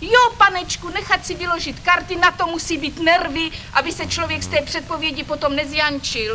Jo, panečku, nechat si vyložit karty, na to musí být nervy, aby se člověk z té předpovědi potom nezjančil.